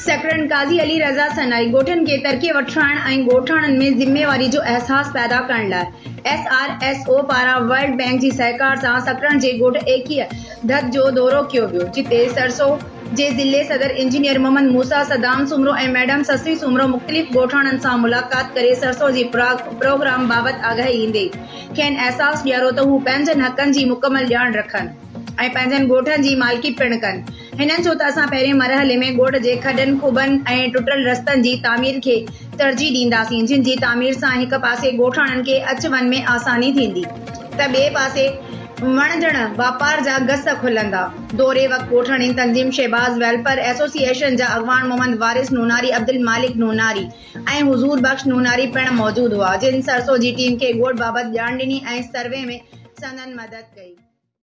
Secretary Qazi Ali Raza Sanai. ॻोठनि खे तरक़ी वठाइण ऐं ॻोठाणनि में ज़िमेवारी जो अहसास पैदा करण लाइ एस आर एस ओ पारां वर्ल्ड बैंक जी सहकार सां सकरन जे ॻोठ एकवीह धत जो दौरो कयो वियो, जिते सरसो जे ज़िले सदर इंजीनियर मोहम्मद मूसा, सदाम सुमरो ऐं मैडम ससी सुमरो मुख़्तलिफ़ ॻोठाणनि सां मुलाक़ात करे सरसो जी प्रोग्राम बाबति आगाही ॾींदे खेनि अहसास ॾियारो त हू पंहिंजनि हक़नि जी मुकमल ॼाण रखनि। ऐं ॻोठनि जी मालिकी पिणु कनि। हिननि चयो त असां पहिरें मरहले में ॻोठ जे खॾनि खुॿनि ऐं टुटल रस्तनि जी तामीर खे तरजीह ॾींदासीं, जिन जी तामीर सां हिक पासे ॻोठाणनि खे अच वञ में आसानी थींदी, त ॿिए पासे वणजण वापार जा गस खुलंदा। दौरे वक़्तु ॻोठणी तंज़ीम शहबाज़ वेलफेयर एसोसिएशन जा अॻवान मोहम्मद वारिस नूनारी, अब्दुल मालिक नूनारी ऐं हुज़ूर बख़्श नूनारी पिणु मौजूदु हुआ, जिन सरसो जी टीम खे ॻोठ बाबति ॼाण ॾिनी ऐं सर्वे में संदन मदद कई।